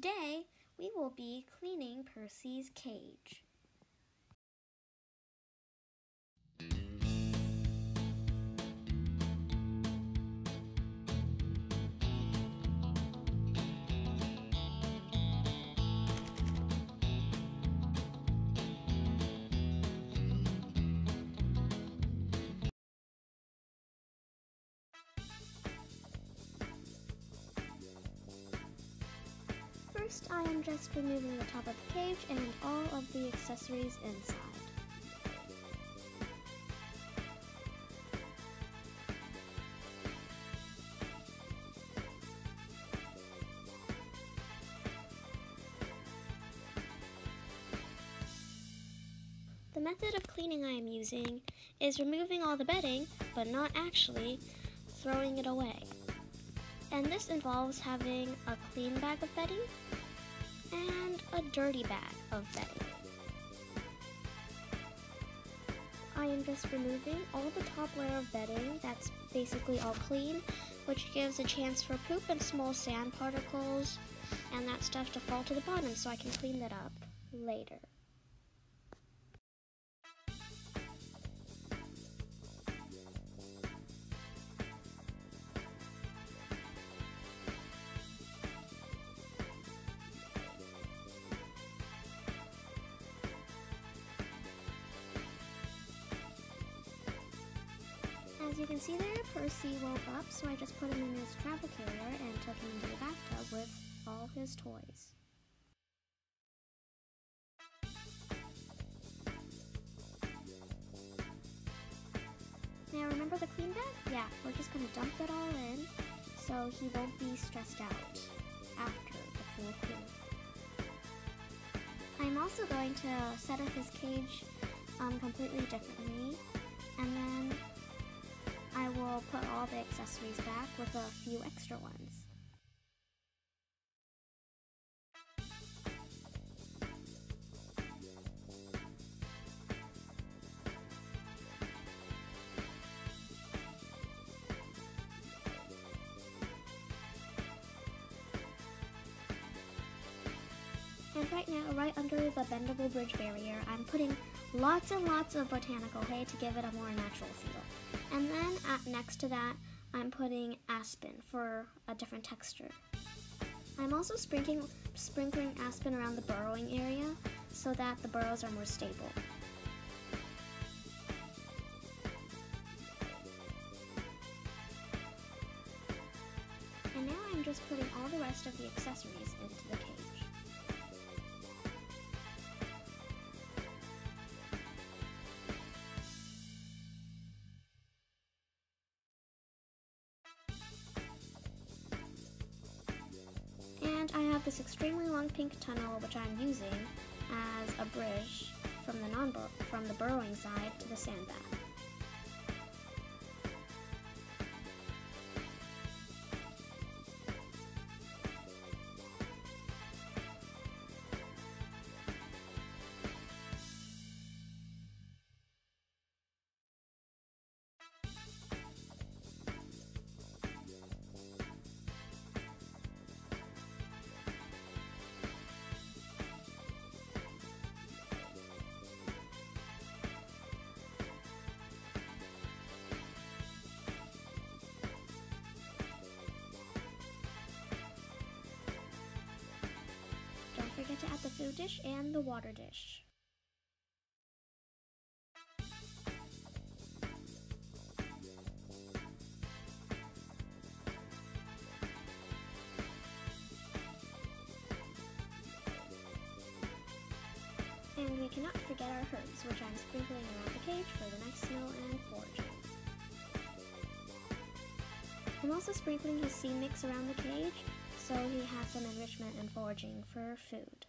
today we will be cleaning Percy's cage. First, I am just removing the top of the cage and all of the accessories inside. The method of cleaning I am using is removing all the bedding, but not actually throwing it away. And this involves having a clean bag of bedding and a dirty bag of bedding. I am just removing all the top layer of bedding that's basically all clean, which gives a chance for poop and small sand particles and that stuff to fall to the bottom so I can clean that up later. You can see there, Percy woke up, so I just put him in his travel carrier and took him into the bathtub with all his toys. Now remember the clean bag? Yeah, we're just gonna dump that all in so he won't be stressed out after the full clean. I'm also going to set up his cage um, completely differently and then I will put all the accessories back with a few extra ones. And right now, right under the bendable bridge barrier, I'm putting lots and lots of botanical hay to give it a more natural feel. And then at, next to that, I'm putting aspen for a different texture. I'm also sprinkling, sprinkling aspen around the burrowing area so that the burrows are more stable. And now I'm just putting all the rest of the accessories into the cage. Have this extremely long pink tunnel which I'm using as a bridge from the non from the burrowing side to the sandbag. To add the food dish and the water dish. And we cannot forget our herbs, which I'm sprinkling around the cage for the nice smell and foraging. I'm also sprinkling his seed mix around the cage so he has some enrichment and foraging for food.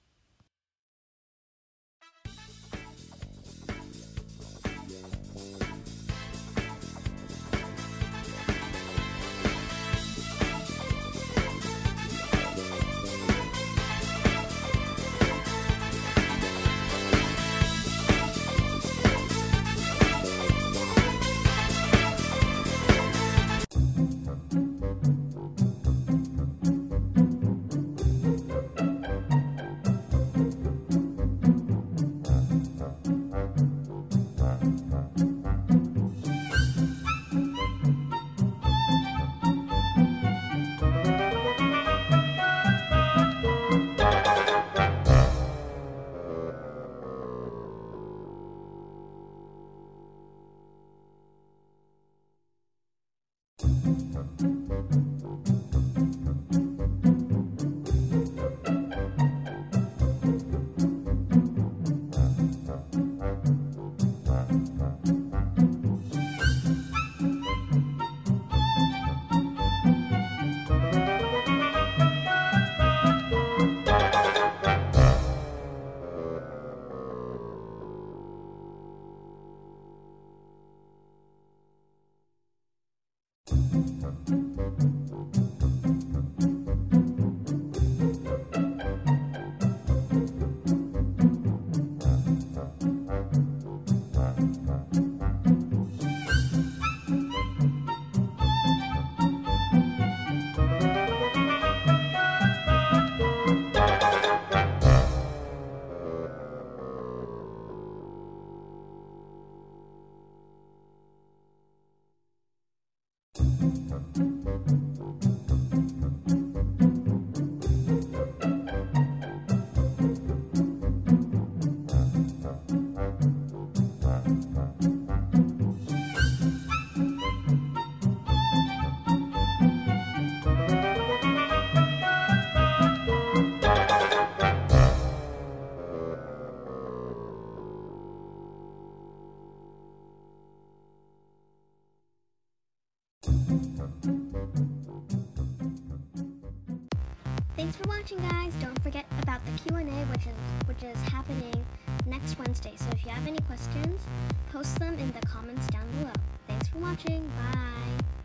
Thanks for watching, guys. Don't forget about the Q&A, which is which is happening next Wednesday. So if you have any questions, post them in the comments down below. Thanks for watching. Bye.